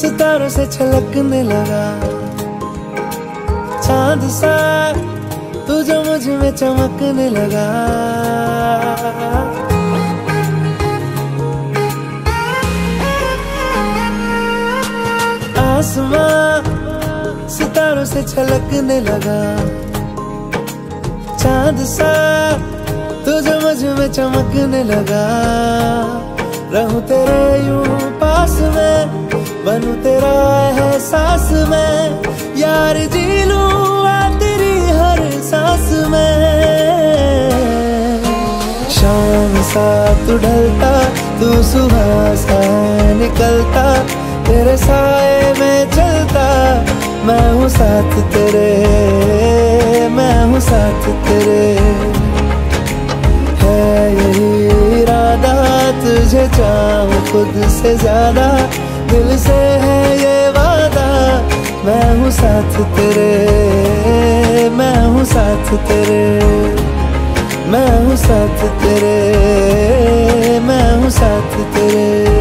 सितारों से छलकने लगा। चाँद सा तू जो मुझमें चमकने लगा। आसमां सितारों से छलकने लगा। चाँद सा तू जो मुझमें चमकने लगा। रहूँ तेरे यूँ बनू तेरा है एहसास में। यार जी लूँ तेरी हर सांस में। शाम सा तू ढलता तू सुबह सा निकलता। तेरे साए में चलता, मैं हूँ साथ तेरे। मैं हूँ साथ तेरे। है यही इरादा, तुझे चाहूँ खुद से ज़्यादा। दिल से है ये वादा। मैं हूँ साथ तेरे, मैं हूँ साथ तेरे, मैं हूँ साथ तेरे, मैं हूँ साथ तेरे।